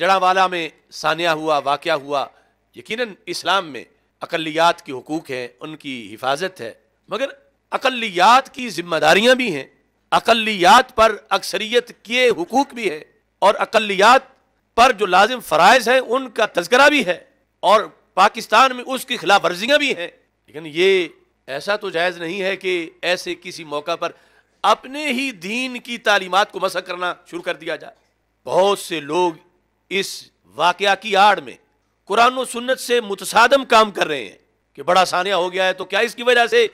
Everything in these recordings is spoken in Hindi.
जड़ावाला में सानिया हुआ वाक़ हुआ यकीन इस्लाम में अकलियात के हकूक़ हैं, उनकी हिफाजत है। मगर अकलियात की जिम्मेदारियाँ भी हैं। अकलियात पर अक्सरियत के हकूक़ भी है और अकलियात पर जो लाजिम फ़रज़ हैं, उनका तस्करा भी है और पाकिस्तान में उसकी खिलाफ वर्जियाँ भी हैं। लेकिन ये ऐसा तो जायज़ नहीं है कि ऐसे किसी मौका पर अपने ही दीन की तालीमत को मसक करना शुरू कर दिया जाए। बहुत से लोग इस वाक़ की आड़ में कुरान सुन्नत से मुतसादम काम कर रहे हैं कि बड़ा सानिया हो गया है तो क्या इसकी वजह से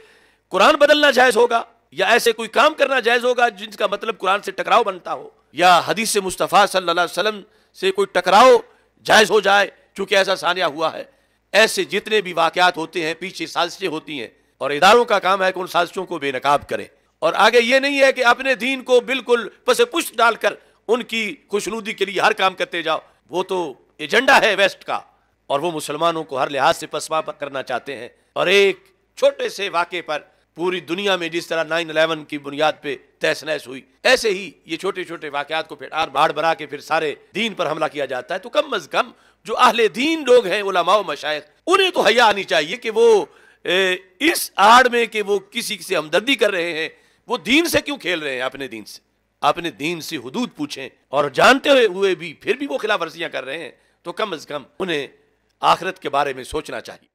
कुरान बदलना जायज़ होगा? या ऐसे कोई काम करना जायज़ होगा जिनका मतलब कुरान से टकराव बनता हो? या हदीस से मुस्तफ़ा अलैहि वसल्लम से कोई टकराव जायज़ हो जाए चूँकि ऐसा सानिया हुआ है? ऐसे जितने भी वाकयात होते हैं, पीछे साजिशें होती हैं और इदारों का काम है कि उन साजिशों को बेनकाब करें। और आगे ये नहीं है कि अपने दीन को बिल्कुल पसे पुष्ट डालकर उनकी खुशनुदी के लिए हर काम करते जाओ। वो तो एजेंडा है वेस्ट का, और वो मुसलमानों को हर लिहाज से पसवा करना चाहते हैं। और एक छोटे से वाक़े पर पूरी दुनिया में जिस तरह नाइन अलेवन की बुनियाद पे तहस नहस हुई, ऐसे ही ये छोटे छोटे वाकत को फिर आर बाढ़ बना के फिर सारे दीन पर हमला किया जाता है। तो कम अज कम जो अहले दीन लोग हैं, उलमाओ मशाइ उन्हें तो हया आनी चाहिए कि वो इस आड़ में कि वो किसी से हमदर्दी कर रहे हैं, वो दीन से क्यों खेल रहे हैं अपने दीन से? अपने दीन से हदूद पूछें और जानते हुए भी फिर भी वो खिलाफ वर्जियाँ कर रहे हैं तो कम अज कम उन्हें आखिरत के बारे में सोचना चाहिए।